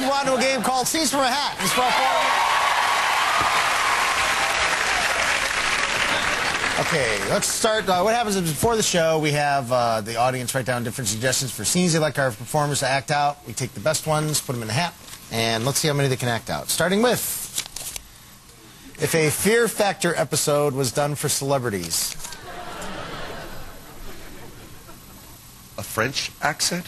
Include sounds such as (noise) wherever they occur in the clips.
move on to a game called Scenes from a Hat. For Okay, let's start. Uh, what happens is before the show, we have uh, the audience write down different suggestions for scenes they'd like our performers to act out. We take the best ones, put them in a hat, and let's see how many they can act out. Starting with if a Fear Factor episode was done for celebrities. A French accent?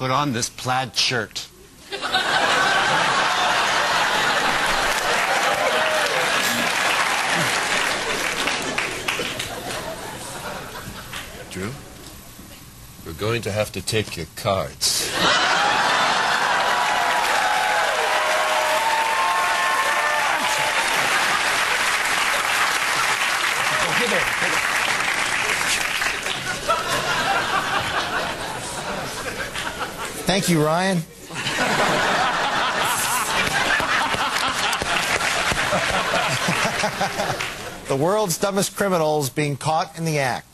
Put on this plaid shirt. Drew? We're going to have to take your cards. Thank you, Ryan. (laughs) the world's dumbest criminals being caught in the act.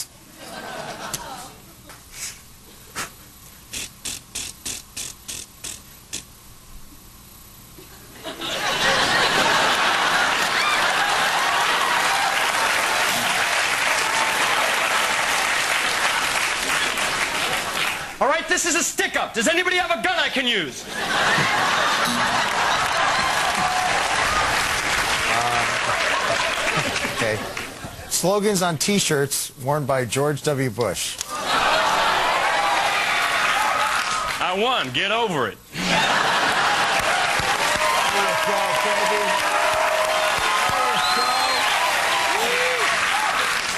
All right, this is a stick up. Does anybody have a gun I can use? (laughs) Uh, okay. Slogans on T-shirts worn by George W. Bush. I won. Get over it.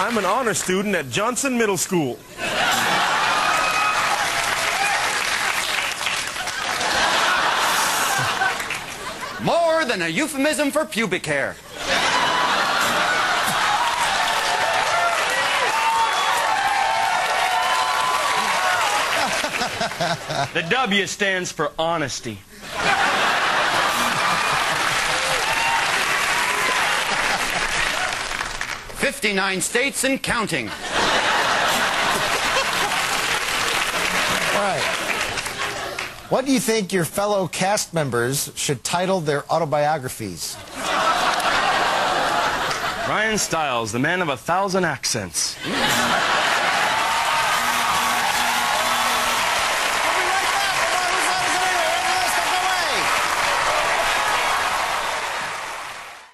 I'm an honor student at Johnson Middle School. Than a euphemism for pubic hair. The W stands for honesty. Fifty-nine states and counting. All right. What do you think your fellow cast members should title their autobiographies? Ryan Stiles, the man of a thousand accents.